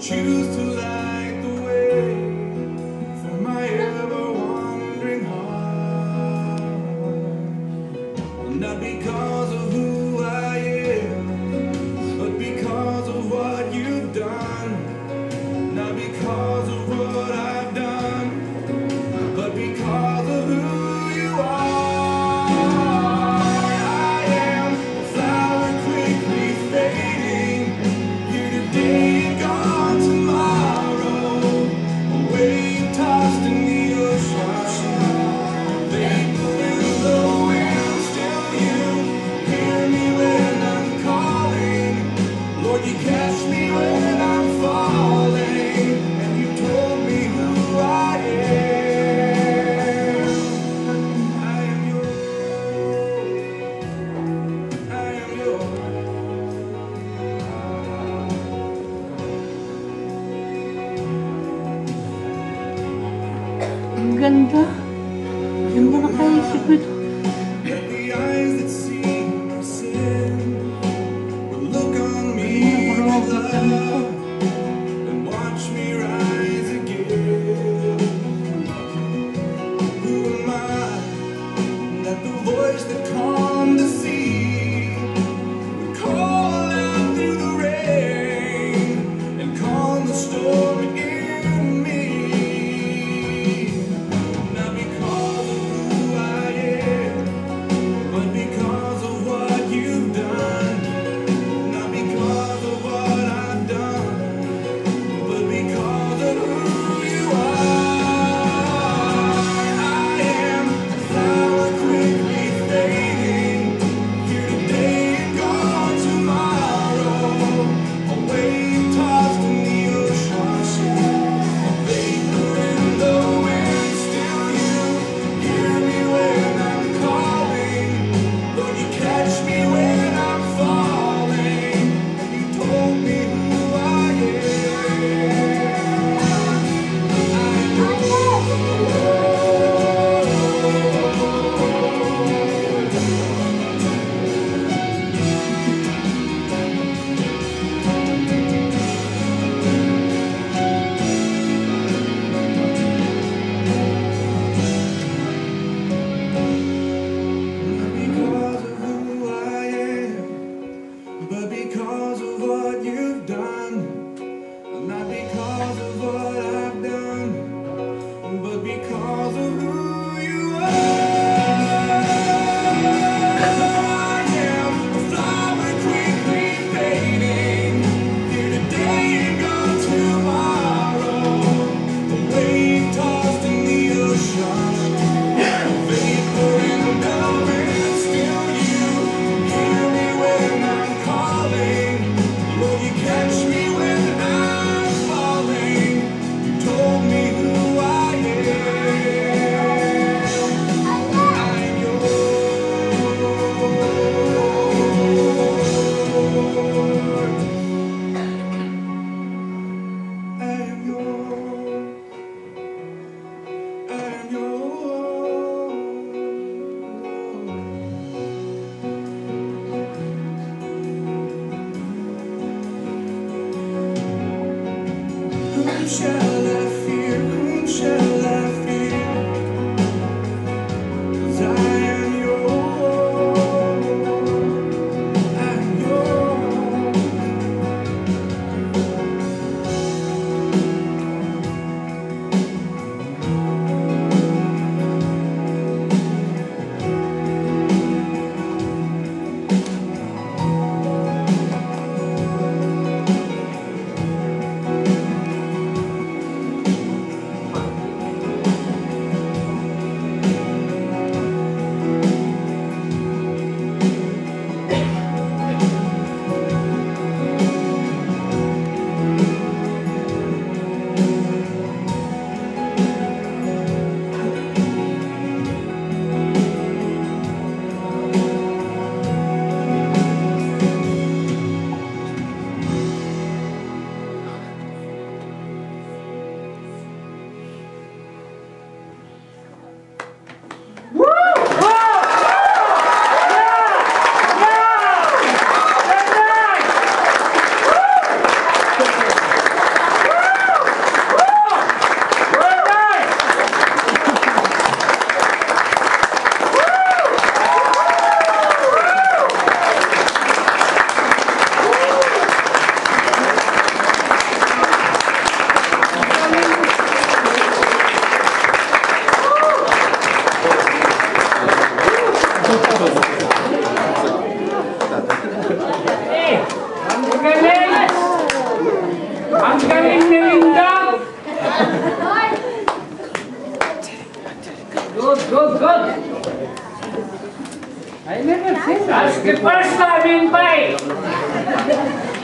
choose to laugh. ganda. Hindi mo nakaisip ito. Ano ang ganda. Sure. That's the first time in Bay.